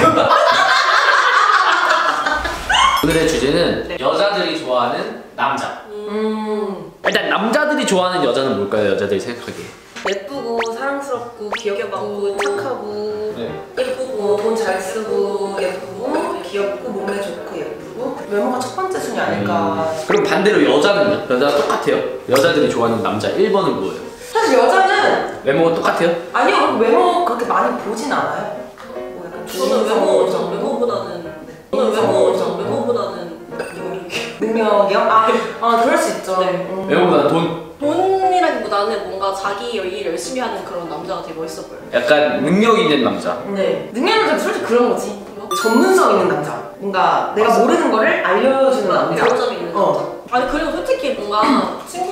오늘의 주제는 여자들이 좋아하는 남자. 음. 일단 남자들이 좋아하는 여자는 뭘까요? 여자들이 생각하기에. 예쁘고 사랑스럽고 귀엽고 귀엽고, 착하고 네. 예쁘고 돈 잘 쓰고 예쁘고 귀엽고 몸매 좋고 예쁘고 외모가 첫 번째 순위 아닐까 그럼 반대로 여자는요? 여자 똑같아요. 여자들이 좋아하는 남자 1번은 뭐예요? 사실 여자는 외모가 똑같아요? 아니요 외모 그렇게 많이 보진 않아요 저는 외모, 전 외모보다는 저는 외모, 전 외모보다는 능력이 능력이요? 아, 아 그럴 수 있죠 네. 음. 외모보다 돈, 돈이라기보다는 뭔가 자기 일 열심히 하는 그런 남자가 되게 멋있어 보여요. 약간 능력 있는 남자. 네 능력은 좀 솔직히 그런 거지 전문성 있는 남자 뭔가 내가 모르는 거를 알려주는 남자 배우점이 있는 어. 남자. 아니 그리고 솔직히 뭔가 때도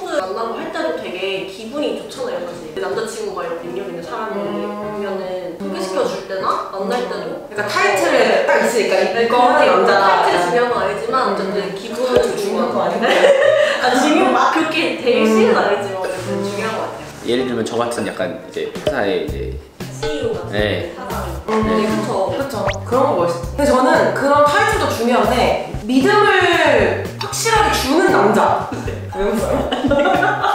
되게 기분이 좋잖아요, 사실. 그 남자친구가 이렇게 능력 있는 사람이면은 소개시켜 줄 때나 만날 때도 약간 타이틀에 딱 있으니까 네, 이거 하는 남자다 타이틀이 중요한 건 알지만 어쨌든 기분은 좀 중요한 거 아닌가? 아 중요한 그렇게 되게 음. 실은 아니지만 어쨌든 중요한 것 같아요. 예를 들면 저 같은 약간 이제 회사에 이제 CEO 같은 네. 사람. 음. 네, 그쵸. 그렇죠. 그런 거 멋있어. 근데 저는 그런 타이틀도 중요한데 믿음을 확실하게 주는 남자. 왜 웃어요?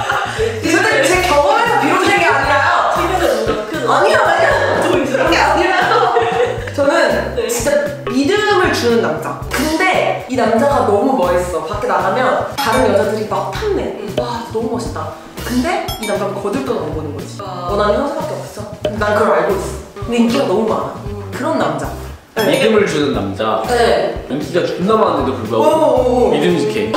이 남자가 너무 멋있어. 밖에 나가면 다른 여자들이 막 탐내. 와 너무 멋있다. 근데 이 남자는 거들떠 안 보는 거지. 아. 원하는 형사밖에 없어. 난 그걸 알고 있어. 근데 인기가 너무 많아. 그런 남자. 네. 믿음을 주는 남자. 네. 인기가 존나 많은데도 불구하고 오, 믿음직해.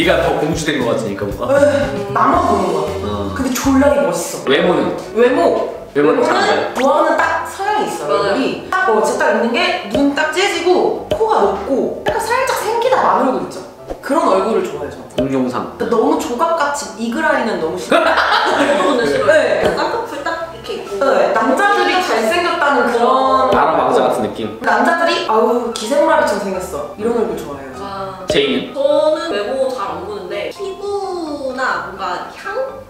네가 더 공주된 것 같으니까 뭔가. 에휴, 나만 보는 거야. 어. 근데 졸라게 멋있어. 외모는 외모. 외모는 잘한가요? 좋아하는 딱 서양이 있어요. 맞아요. 얼굴이 딱 어, 진짜 딱 있는 게 눈딱 째지고 코가 높고 약간 살짝 생기다 마늘고 있죠. 그런 얼굴을 좋아해요. 저. 공룡상. 근데 너무 조각같이 이그라이는 너무 싫어. 분들 싫어요. 네. 쌍꺼풀 딱 이렇게 있고. 네, 남자들이 잘생겼다는 그런 아라망자 같은 느낌. 남자들이 아우 기생라비처럼 생겼어 이런 얼굴 좋아해요 저. 아, 제이는 저는 외모 피부나 뭔가 향?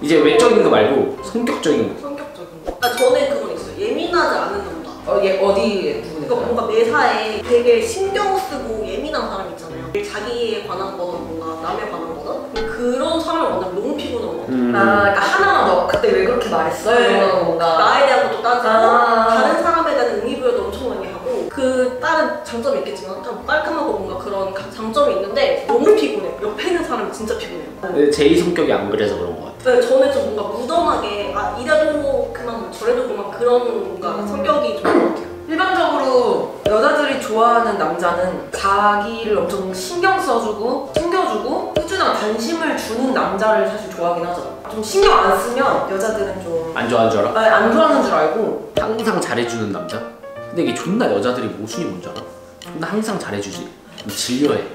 이제 외적인 거 말고 성격적인 거. 성격적인 거. 아, 저는 그건 있어요. 예민하지 않은 남자. 어, 얘 어디 부분에 그러니까 뭔가 매사에 되게 신경 쓰고 예민한 사람 있잖아요. 자기에 관한 거든 뭔가 남에 관한 거든 그런 사람을 만나면 너무 피곤한 거 같아요. 음. 아 그러니까 하나만 너 그때 왜 그렇게 말했어? 네. 이런 뭔가 나에 대한 것도 따지고 아. 다른 사람에 대한 의미부여도 엄청 많이 하고 그 다른 장점이 있겠지만 좀 깔끔하고 뭔가 그런 가- 장점이 있는데 너무 피곤해. 옆에 있는 사람이 진짜 피곤해요. 제이 성격이 안 그래서 그런 것 같아. 네, 저는 좀 뭔가 무던하게 아 이래도 그만 저래도 그만 그런 뭔가 성격이 좋은 것 같아요. 일반적으로 여자들이 좋아하는 남자는 자기를 엄청 신경 써주고 챙겨주고 꾸준한 관심을 주는 남자를 사실 좋아하긴 하죠 좀 신경 안 쓰면 여자들은 좀 안 좋아하는 줄 알아? 아니, 안 좋아하는 줄 알고 항상 잘해주는 남자? 근데 이게 존나 여자들이 모순이 뭔지 알아? 존나 항상 잘해주지. 근데.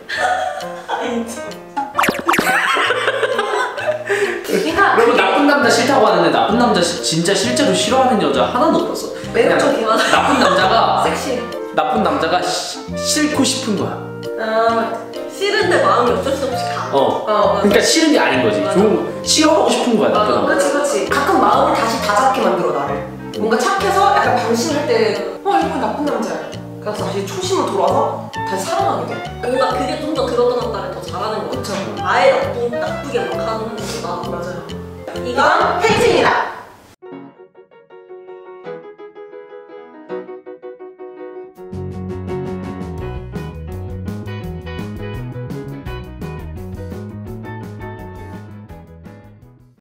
그러니까 그리고 나쁜 남자 싫다고 하는데 나쁜 남자 시- 진짜 실제로 싫어하는 여자 하나도 없었어. 그냥 매력 적이야 나쁜 남자가 섹시해 나쁜 남자가 시- 싫고 싶은 거야. 아, 싫은데 마음이 어쩔 수 없이 가. 어. 어 그러니까 싫은 게 아닌 거지. 좋은 싫어하고 싶은 거야 나쁜 맞아. 남자. 그렇지 그렇지 가끔 마음을 다시 다잡게 만들어 나를 뭔가 착해서 약간 방심할 때 어 이건 나쁜 남자 야 그래서 다시 초심을 돌아서 다시 사랑하게 돼 뭔가 그게 좀더 들었던 남자를 더 잘하는 것 같아요. 그쵸 아예 나쁘, 나쁘게 막 하는 것보다. 맞아요 이건 팬팅이다